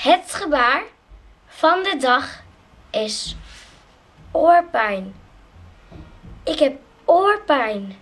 Het gebaar van de dag is oorpijn. Ik heb oorpijn.